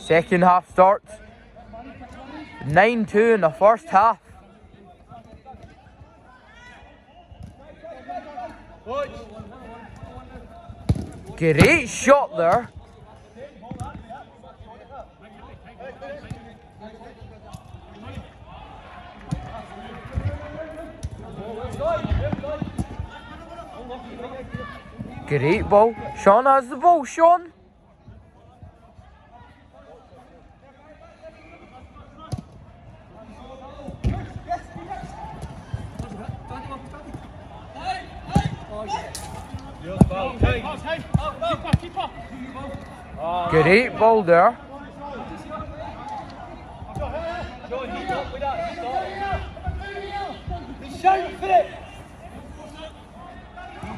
Second half starts. 9-2 in the first half. Great shot there. Great ball. Sean has the ball. Sean. Great ball there. Shout for it!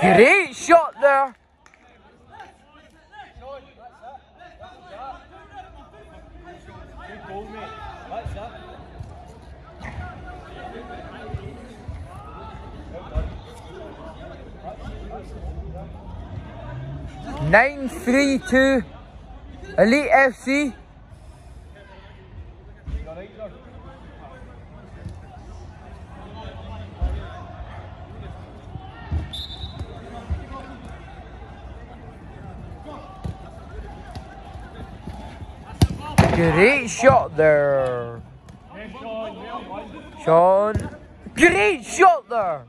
Great shot there. Nine three two. Elite FC. Great shot there. Sean. Great shot there.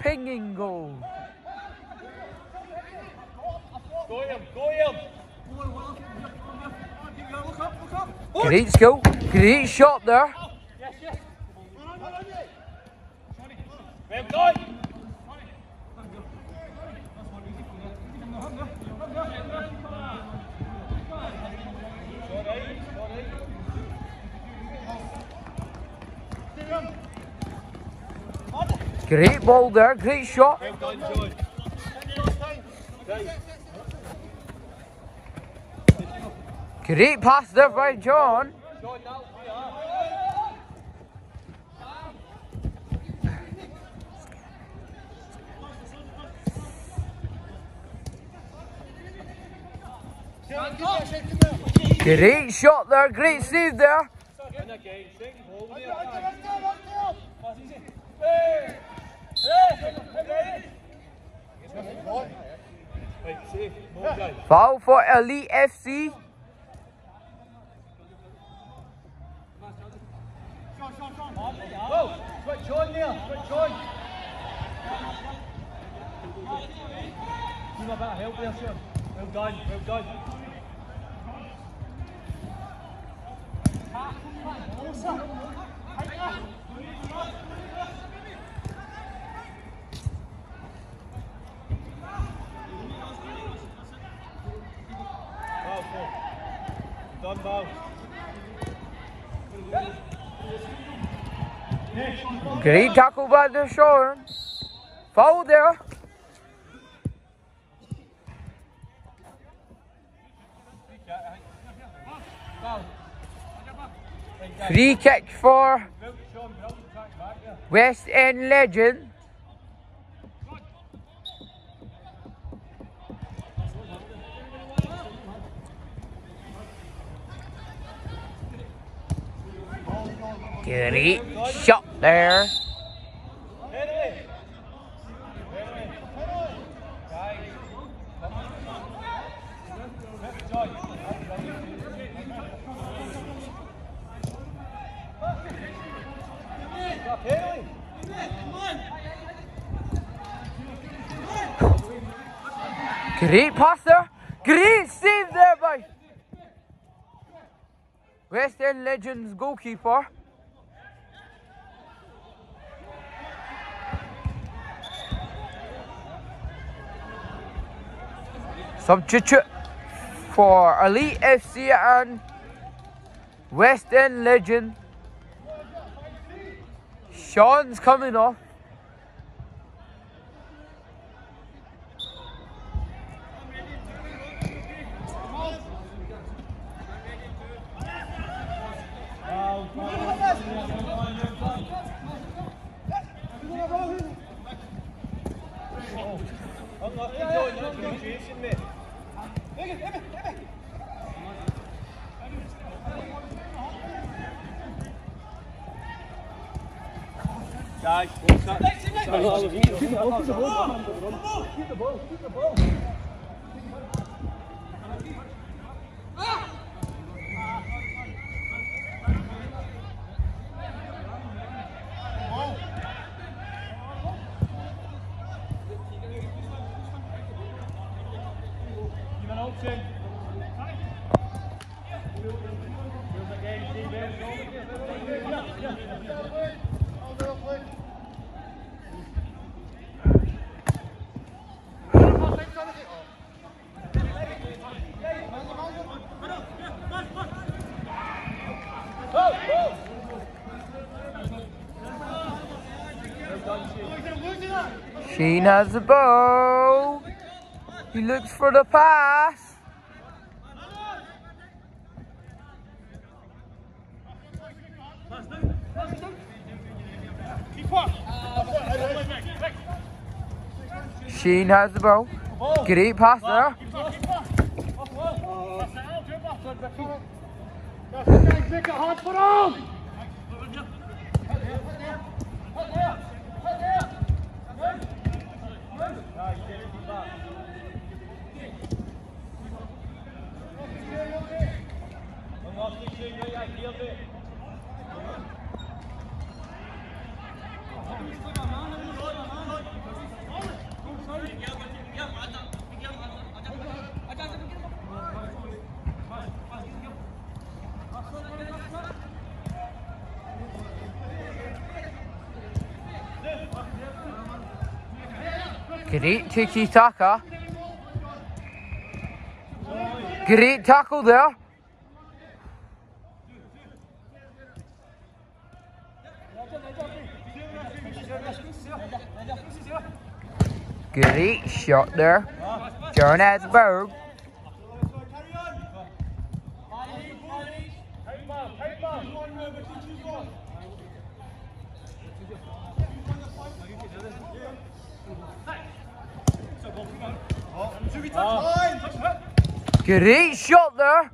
Pinging goal. Go him. Go him. Great skill. Great shot there. Well done. Great ball there. Great shot. Great pass there by John. Great shot there. Great save there. And again, second hole there. Right, safe. Well done. Foul for Elite FC. Well done, well done. Great tackle by the Sean. Foul there. Free kick for. West End legend. Great shot there. Great pass there. Great save there by End Legends goalkeeper. Substitute for Elite FC and West End Legend. Sean's coming off. Guys, keep the ball, keep the ball. Keep the ball, keep the ball. Give an option. Sheen has the ball. He looks for the pass. Sheen has the ball. Great pass there. Hard for! Great tiki taka. Great tackle there. Great shot there. John Great shot there.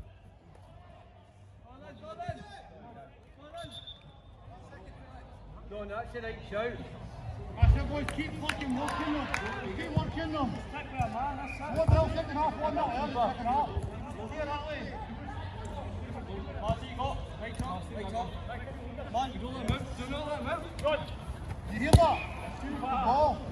That's it, shout. I said, boys, keep fucking working them. Keep working them. One half, one nil, yeah, second half. Clear that lane. You hear that? Ball. Oh.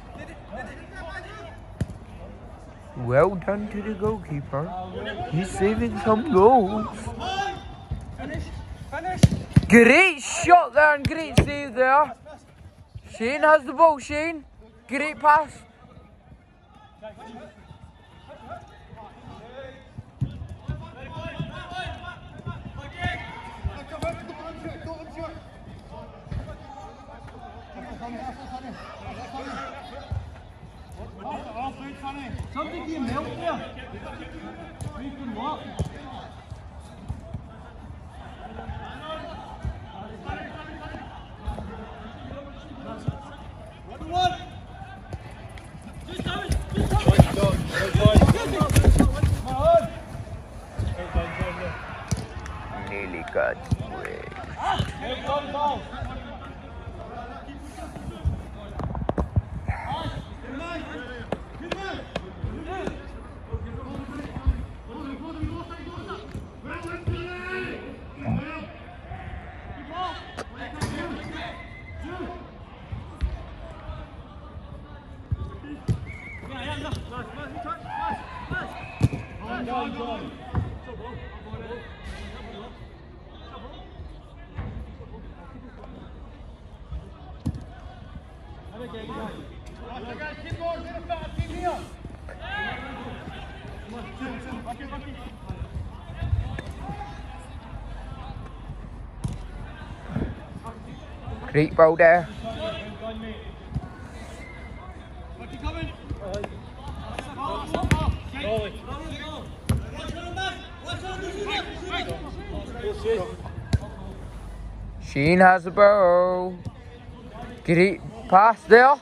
Well done to the goalkeeper. He's saving some goals. Great shot there and great save there. Shane has the ball, Shane. Great pass. Come on, go on, shit, go on, shit. Sonny, that's Sonny. That's Sonny. Off, right, Sonny. Something came out there. Freaking what? Good, Great ball there. Sheen has the ball. Great pass there.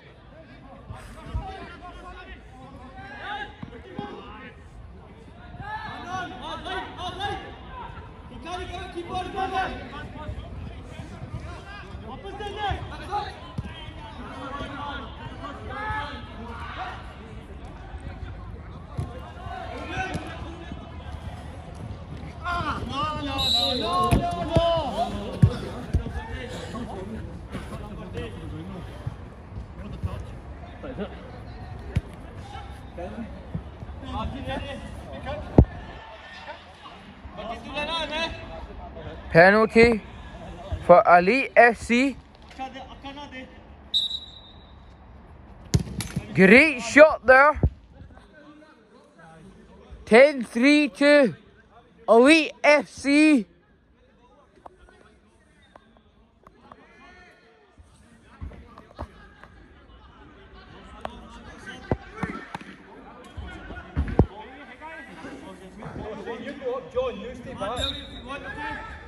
Penalty for Elite FC. Great shot there. 10 3 to Elite FC. John, you stay back.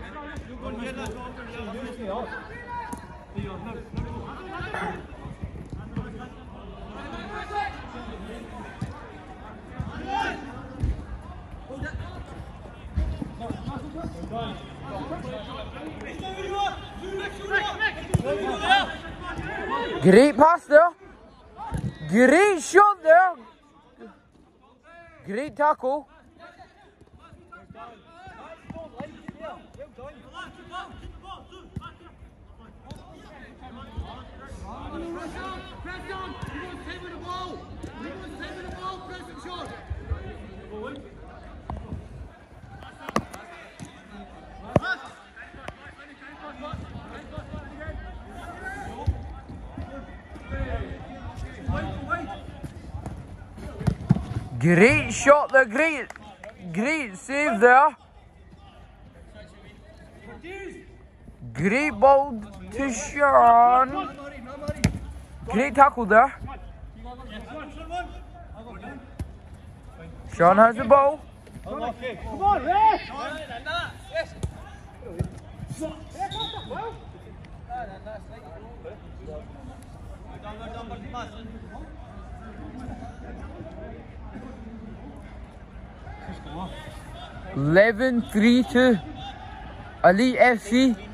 Great pass there. Great shot there. Great tackle. Press on! You want to stay with the ball! You want to stay with the ball, press and shot! Great shot there. Great, great save there. Great ball to Sean. Great tackle there. Sean has the ball. Come on, Ray! Eleven three to Elite FC.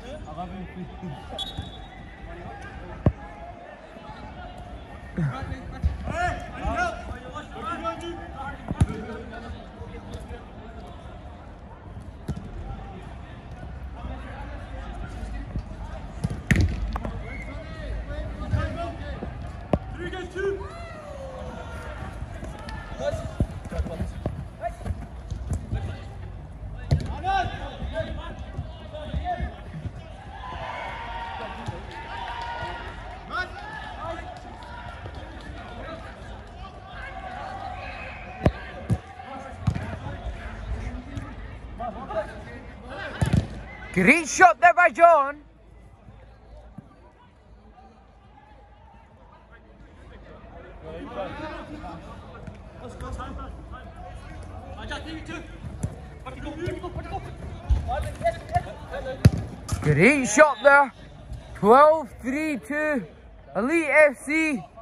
Great shot there by John. Great shot there. 12 3 2. Elite FC.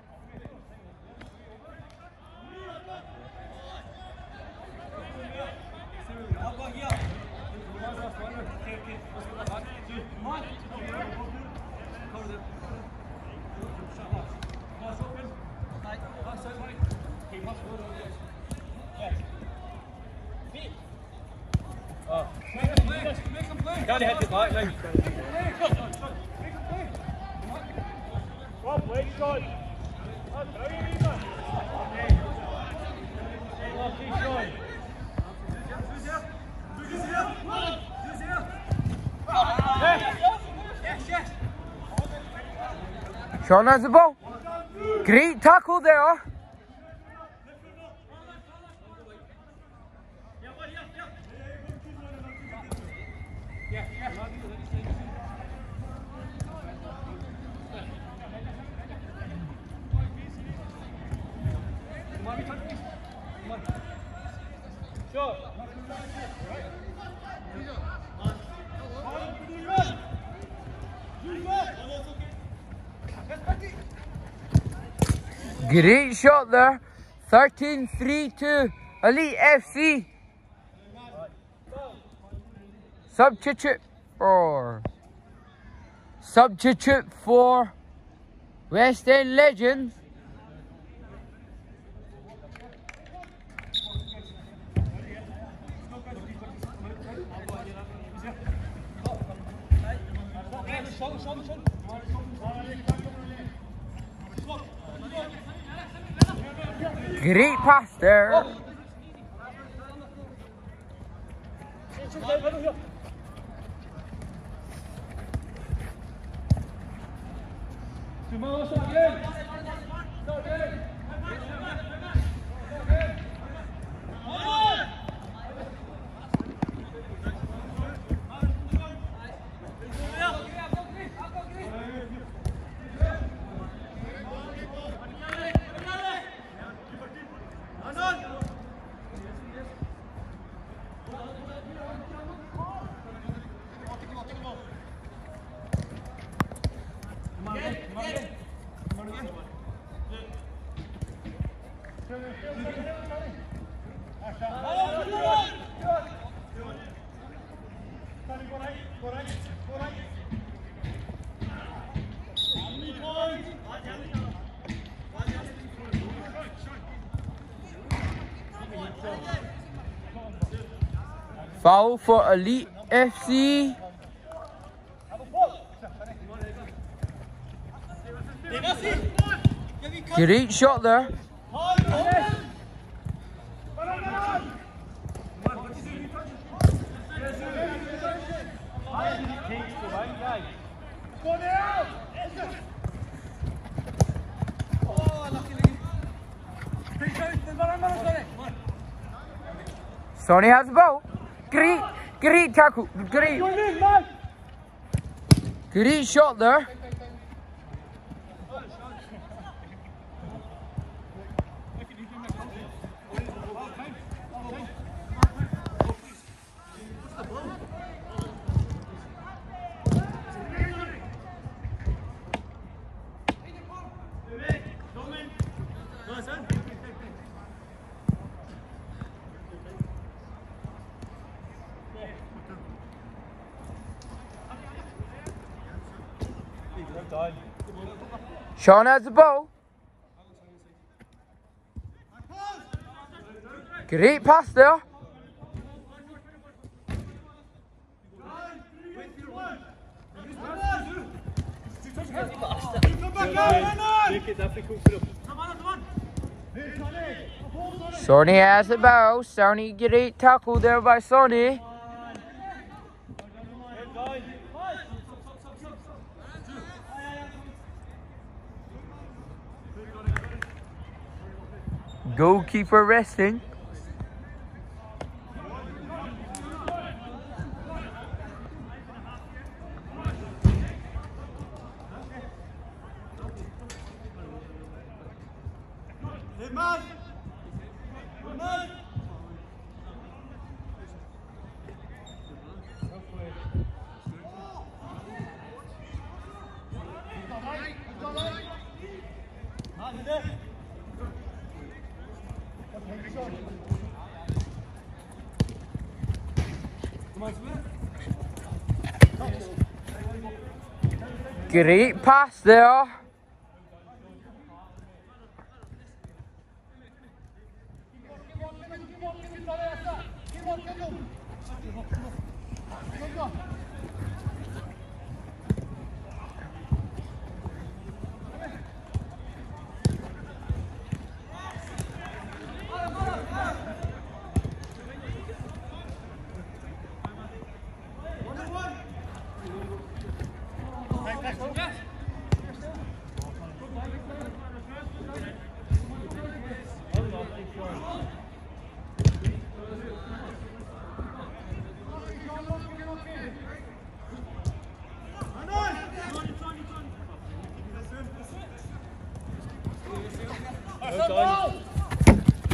Brilliant, Eva. Lucky Sean. Sean has the ball. Great tackle there. Great shot there. 13-3 to Elite FC. Substitute or substitute for West End Legends. Great pass there. Again. Start again. Foul for Elite FC. Great shot there. Sonny has the ball. Great, tackle. Great, great shot there. Sean has the ball. Great pass there. Sonny has the ball. Sonny great tackle there by Sonny. Goalkeeper resting. Great pass there. Well done.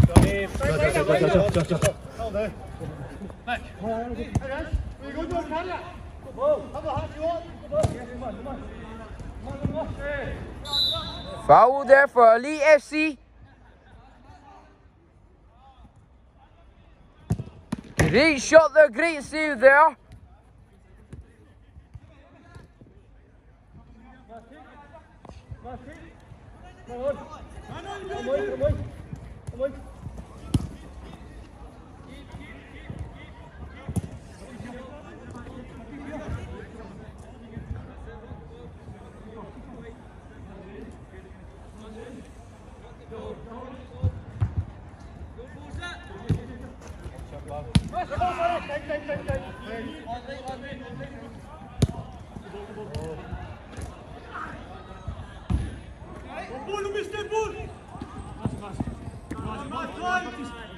Got him. Very good, good, carry it. Have a hat, you? Foul there for Elite FC. Great shot there, great save there.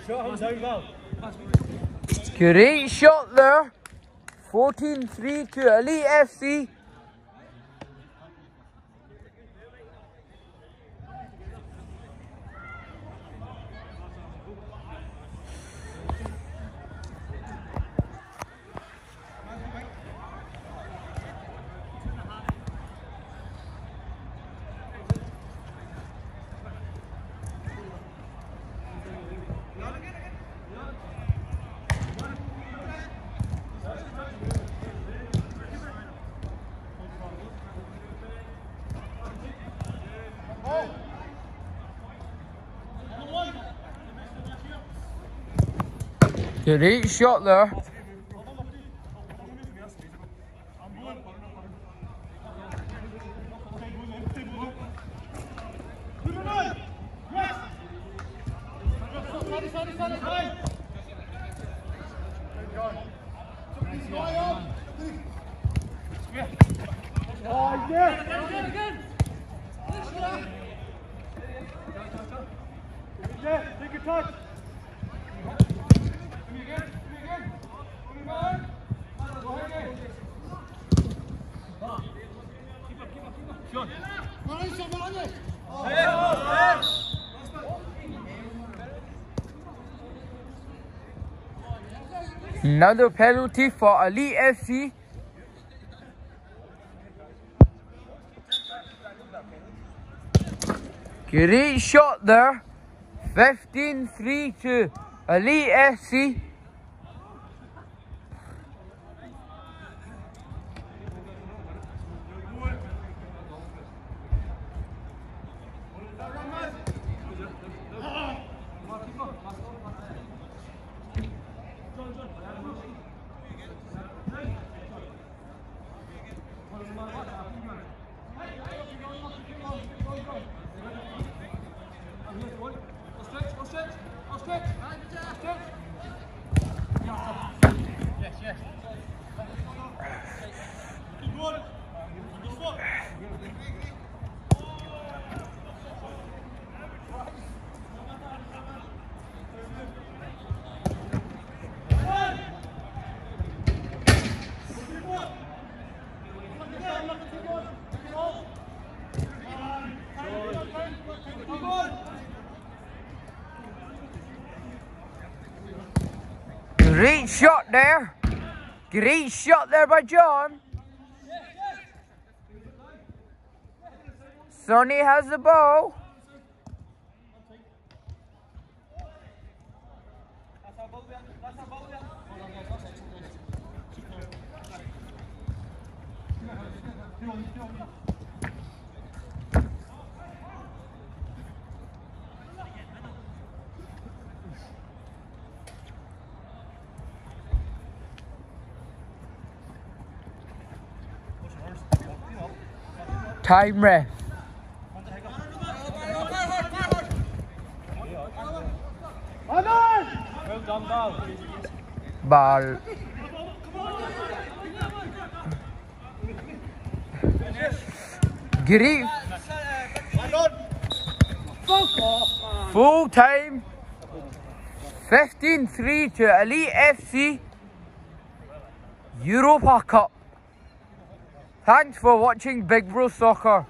Shot him down well. Great shot there. 14-3 to Elite FC. Great shot there. Another penalty for Elite FC. Great shot there. 15-3 to Elite FC. Great shot there. Great shot there by John. Sonny has the ball. Time ref. Ball. Grief. Full time. 15-3 to Elite FC Europa Cup. Thanks for watching Big Bro Soccer.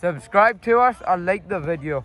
Subscribe to us and like the video.